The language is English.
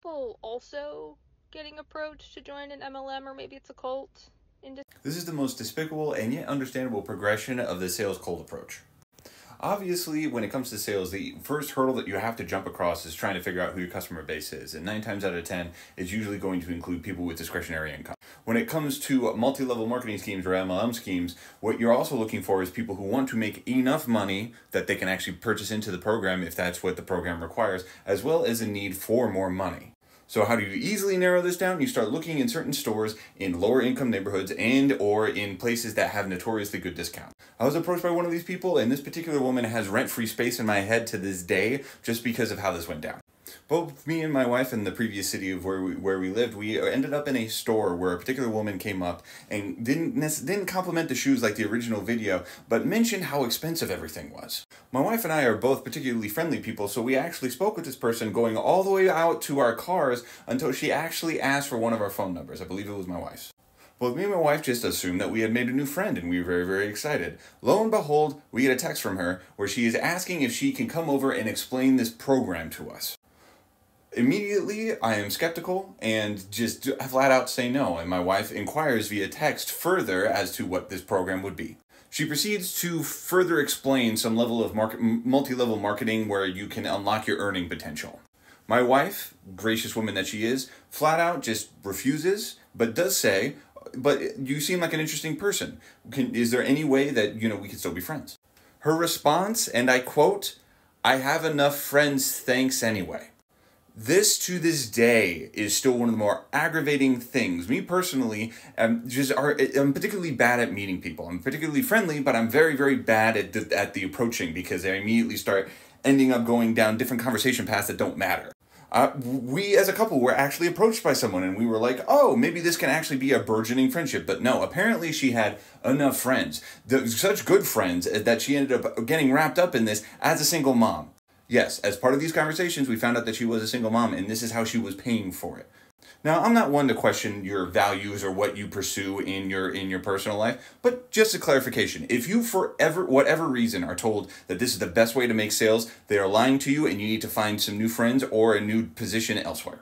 people also getting approached to join an MLM or maybe it's a cult? This is the most despicable and yet understandable progression of the sales cold approach. Obviously, when it comes to sales, the first hurdle that you have to jump across is trying to figure out who your customer base is. And nine times out of 10, it's usually going to include people with discretionary income. When it comes to multi level marketing schemes or MLM schemes, what you're also looking for is people who want to make enough money that they can actually purchase into the program if that's what the program requires, as well as a need for more money. So how do you easily narrow this down? You start looking in certain stores in lower income neighborhoods and or in places that have notoriously good discounts. I was approached by one of these people and this particular woman has rent-free space in my head to this day just because of how this went down both me and my wife in the previous city of where we where we lived, we ended up in a store where a particular woman came up and didn't didn't compliment the shoes like the original video, but mentioned how expensive everything was. My wife and I are both particularly friendly people, so we actually spoke with this person going all the way out to our cars until she actually asked for one of our phone numbers. I believe it was my wife's. Well, me and my wife just assumed that we had made a new friend and we were very, very excited. Lo and behold, we get a text from her where she is asking if she can come over and explain this program to us immediately I am skeptical and just flat out say no. And my wife inquires via text further as to what this program would be. She proceeds to further explain some level of market, multi-level marketing where you can unlock your earning potential. My wife, gracious woman that she is, flat out just refuses, but does say, "But you seem like an interesting person. Can, is there any way that you know we could still be friends?" Her response, and I quote, "I have enough friends, thanks anyway." this to this day is still one of the more aggravating things. Me personally, am just are I'm particularly bad at meeting people. I'm particularly friendly, but I'm very very bad at the, at the approaching because I immediately start ending up going down different conversation paths that don't matter. Uh, we as a couple were actually approached by someone and we were like, oh, maybe this can actually be a burgeoning friendship. But no, apparently she had enough friends, such good friends that she ended up getting wrapped up in this as a single mom. Yes, as part of these conversations, we found out that she was a single mom and this is how she was paying for it. Now, I'm not one to question your values or what you pursue in your in your personal life, but just a clarification. If you for ever whatever reason are told that this is the best way to make sales, they are lying to you and you need to find some new friends or a new position elsewhere.